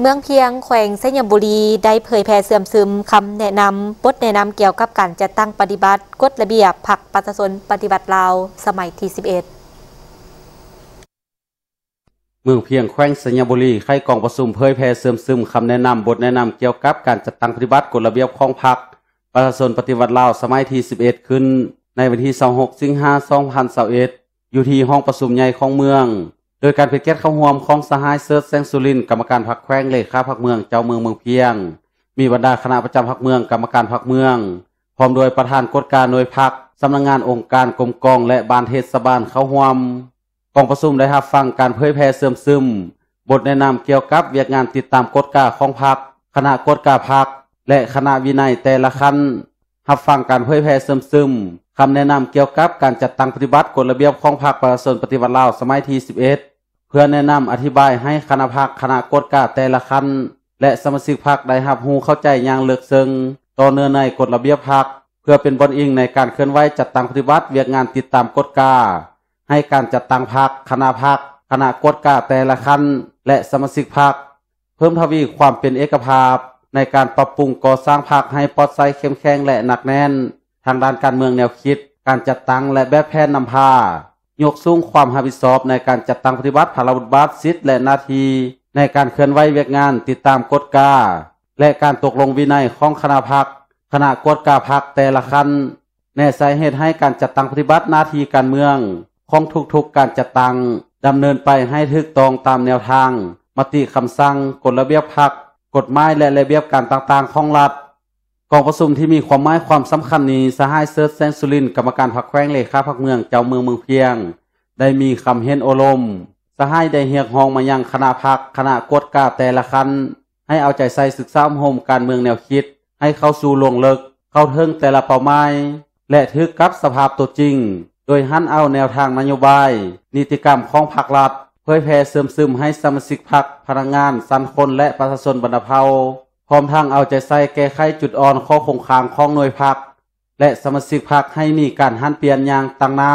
เมืองเพียงแขวงไสยบุรีได้เผยแพร่เสื่อมซึมคำแนะนำบทแนะนำเกี่ยวกับการจัดตั้งปฏิบัติกฎระเบียบผักประชาชนปฏิบัติลาวสมัยที่ 11 เมืองเพียงแขวงเสัญญบุรีไข่กองประสุมเผยแพร่เสื่อมซึมคำแนะนำบทแนะนำเกี่ยวกับการจัดตั้งปฏิบัติกฎระเบียบของพรรคประชาชนปฏิบัติลาวสมัยที่ 11 ขึ้น ในวันที่ 26 สิงหาคม 2021อยู่ที่ห้องประชุมใหญ่ของเมือง ดยการเผยแก้เข้าร่วมของสหายเซิร์ชแซงสุรินกรรมการพรรคแขวงเลขาพรรคเมืองเจ้าเมืองเมืองเพียง มีบรรดาคณะประจำพรรคเมืองกรรมการพรรคเมือง พร้อมโดยประธานกฎการหน่วยพรรคสำนักงงานองค์การกรมกองและบานเทศบาลเข้าร่วมกองประชุมได้รับฟังการเผยแพร่เสื่อมซึม บทแนะนำเกี่ยวกับเวียกงานติดตามกฎการของพรรคคณะกฎการพรรคและคณะวินัยแต่ละขั้นรับฟังการเผยแพร่เสื่อมซึมคำแนะนำเกี่ยวกับการจัดตั้งปฏิบัติกฎระเบียบของพรรคประชาชนปฏิบัติลาวสมัยที่11เพื่อแนะนำอธิบายให้คณะพรรคณะกฎกาแต่ละขั้นและสมาชิกพรรคได้รับรู้เข้าใจอย่างเลึกซึ้งต่อเนื่อในกฎระเบียบพรรคเพื่อเป็นบนอิงในการเคลื่อนไหวจัดตั้งปฏิบัติเวียกงานติดตามกฎกาให้การจัดตั้งพรรคณะพรรคณะกฎกาแต่ละขั้นและสมาชิกพรรคเพิ่มทวีความเป็นเอกภาพ ในการปรับปรุงก่อสร้างพรรคให้ปลอดภัยเข้มแข็งและหนักแน่น ทางด้านการเมืองแนวคิด การจัดตั้งและแบบแผนนำพา ยกสูงความรับผิดชอบในการจัดตั้งปฏิบัติภารบุตบาทสิทธิและนาทีในการเคลื่อนไหวเวียกงานติดตามกฎกาและการตกลงวินัยของคณะพรรคณะกฎกาพรรคแต่ละขั้นแน่สาเหตุให้การจัดตั้งปฏิบัติหน้าที่การเมืองของทุกๆการจัดตั้งดำเนินไปให้ถูกต้องตามแนวทาง มติคำสั่งกฎระเบียบพรรคกฎหมายและระเบียบการต่างๆของรัฐ กองประชุมที่มีความหมายความสำคัญนี้สหายเซิร์ชแซงสุรินกรรมการพรรคแขวงเลขาพรรคเมืองเจ้าเมืองเมืองเพียง ได้มีคำเห็นโอลมสหายได้เรียกร้องมายังคณะพรรคคณะกฎกาแต่ละคันให้เอาใจใส่ศึกษาโฮมการเมืองแนวคิด ให้เข้าสู่ลงเลิก เข้าถึงแต่ละเป้าหมายและถึกกับสภาพตัวจริง โดยหันเอาแนวทางนโยบาย นิติกรรมของพรรครัฐเผยแพร่เสริมซึมให้สมาชิกพรรคพนักงานสันคนและประชาชนบรรดาเผ่า พร้อมทั้งเอาใจใส่แก้ไขจุดอ่อนข้อคงคางของหน่วยพัก และสมาชิกพักให้มีการหันเปลี่ยนอย่างตั้งหน้า